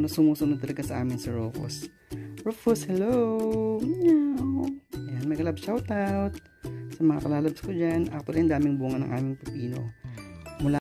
Ano, sumusunod talaga sa amin si Rufus. Rufus, hello! Meow! Ayan, mega love shoutout sa mga kalalabs ko dyan. Actually, ang daming bunga ng aming pepino.